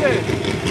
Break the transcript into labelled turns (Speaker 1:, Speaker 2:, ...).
Speaker 1: なっ